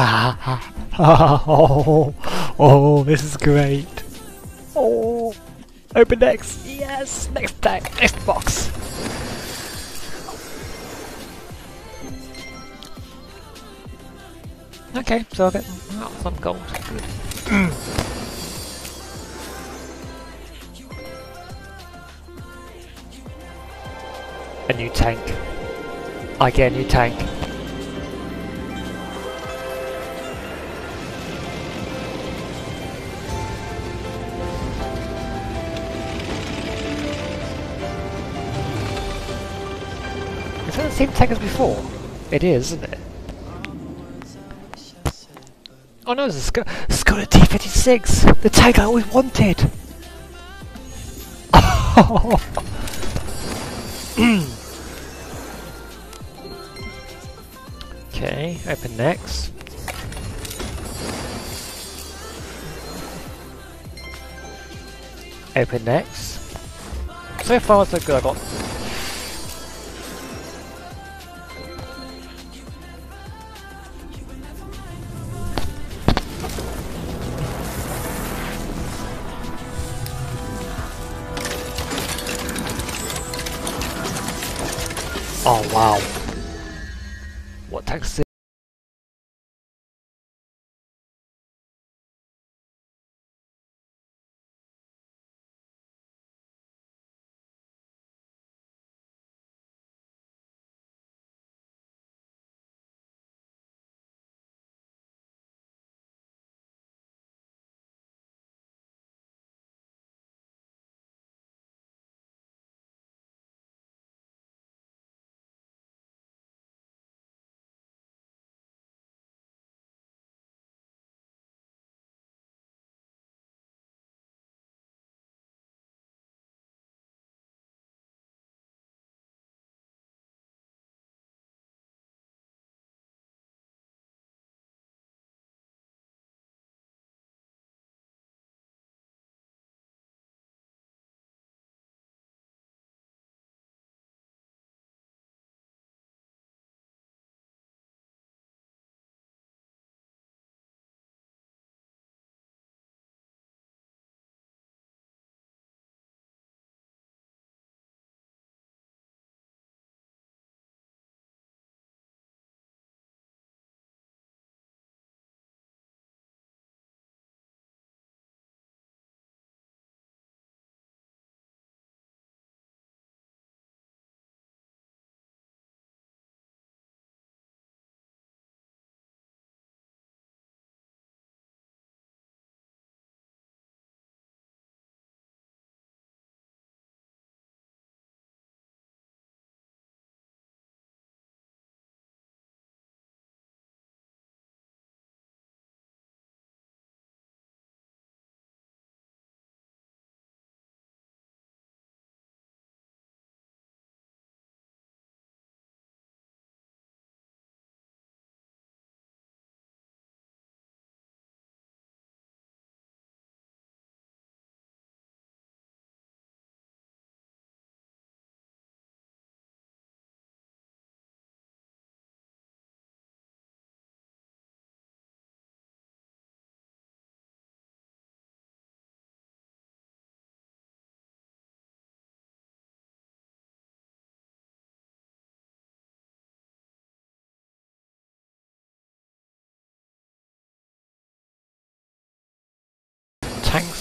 oh, oh, this is great. Oh, open next. Yes, next tag, next box. Okay, so I get oh, some gold. Good. a new tank. I get a new tank. Is that the same tank as before? It is, isn't it? Oh no, it's a Sc Skoda T56! The tag I always wanted! okay, open next. Open next. So far so good, I got Oh wow. What text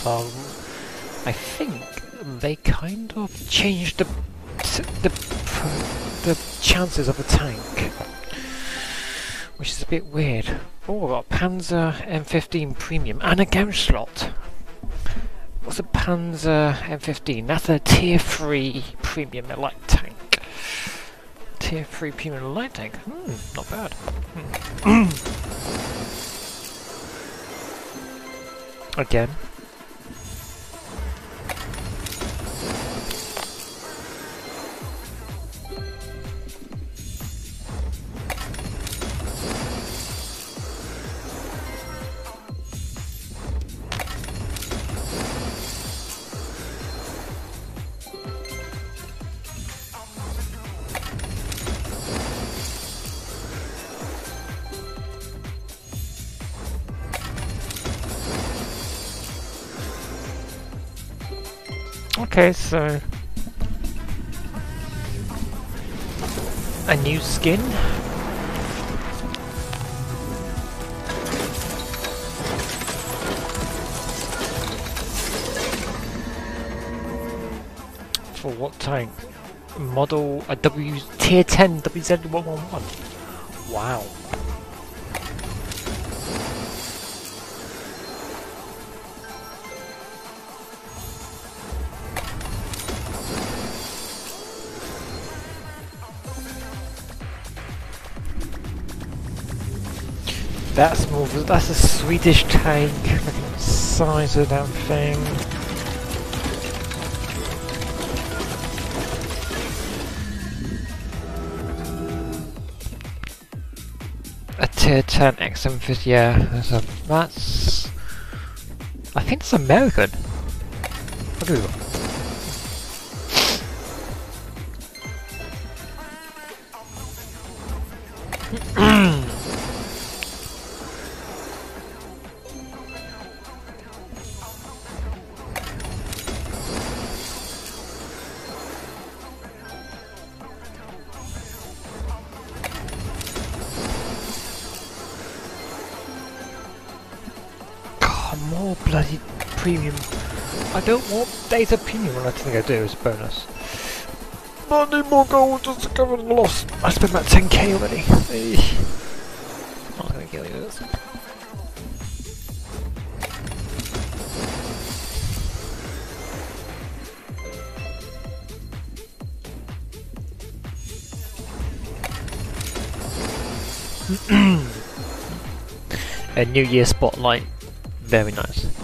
are, I think they kind of changed the the the chances of a tank, which is a bit weird. Oh, we've got Panzer M15 Premium and a Gauss slot. What's a Panzer M15? That's a Tier 3 Premium light tank. Tier 3 Premium light tank. Hmm, not bad. Hmm. Again, Okay, so a new skin. For what tank? Model a W tier 10 WZ111. Wow. That's more. That's a Swedish tank. Size of that thing. A tier 10 XM50, yeah. That's, a, that's. I think it's American. Do we I don't want data opinion when I think I do as a bonus. I need more gold just to cover the loss. I spent about 10k already. I'm not gonna kill you with this. A New Year spotlight very nice.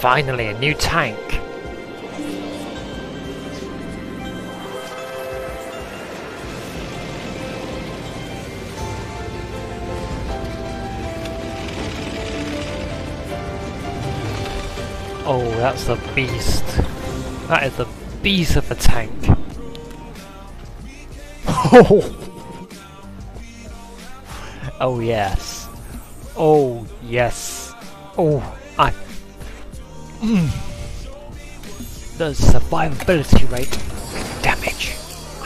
Finally, a new tank. Oh, that's a beast. That is a beast of a tank. Oh! Oh yes. Oh yes. Oh, I Mm. The survivability rate damage.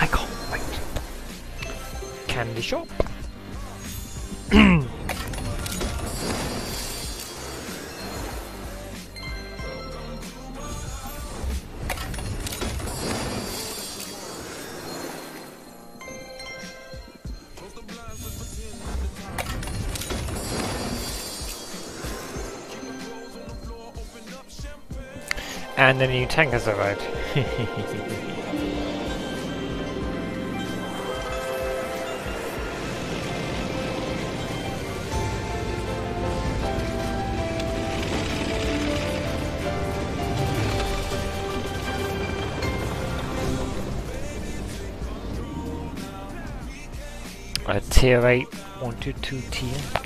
I can't wait. Candy shop. And the new tank has arrived. A tier 8, 1 to 2 tier.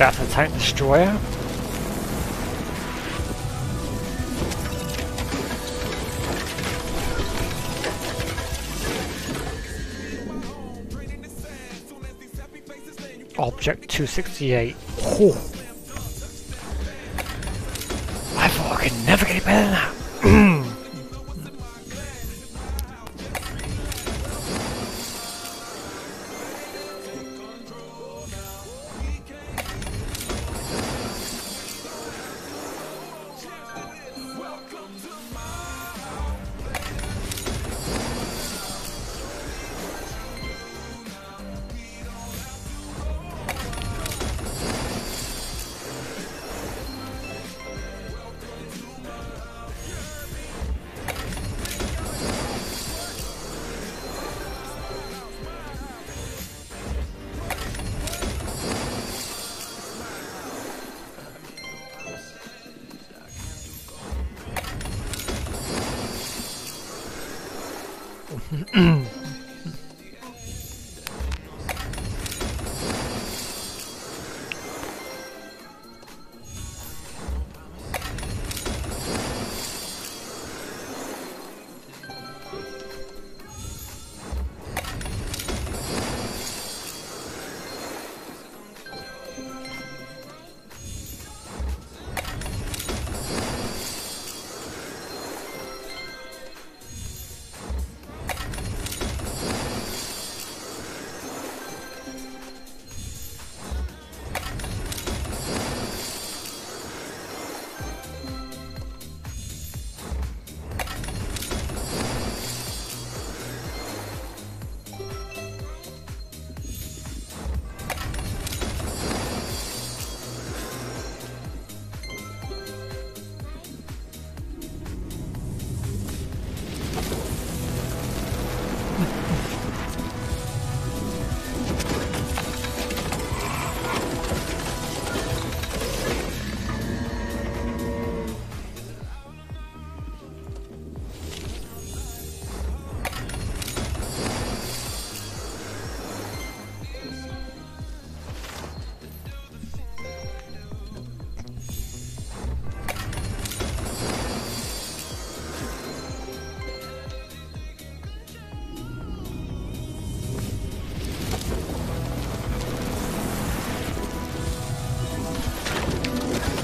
That's a tank destroyer. Object 268. Oh. I thought I could never get it better than that.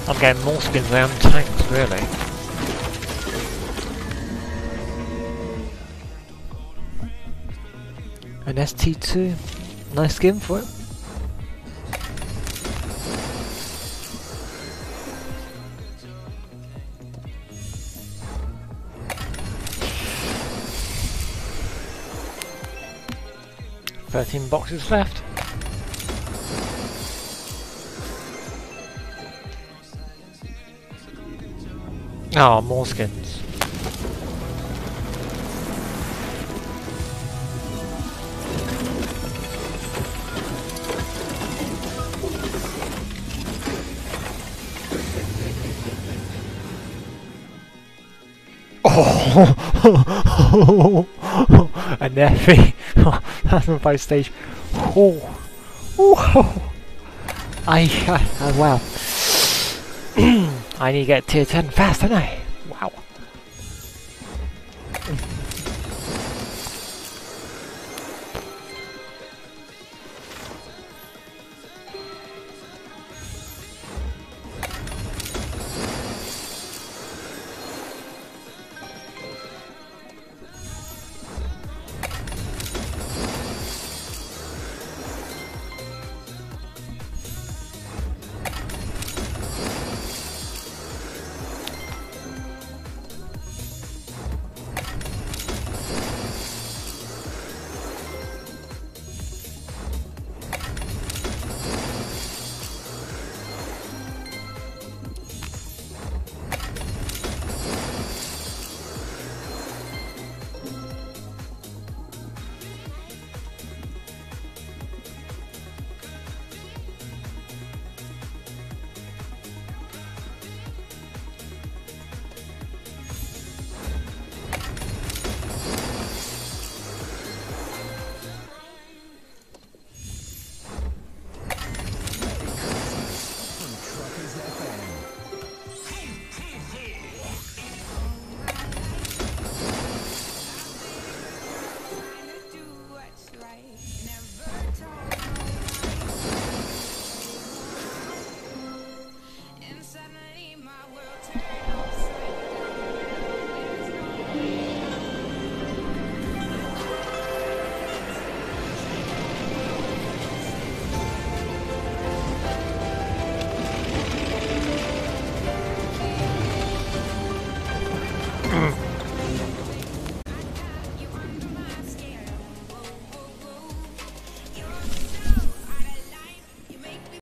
I'm getting more skins than tanks, really. An ST2. Nice skin for it. Thirteen boxes left. Oh, more skins. Oh, a Neffy. That's on five stage. Oh, oh, I, uh, well. I need to get tier 10 fast, don't I?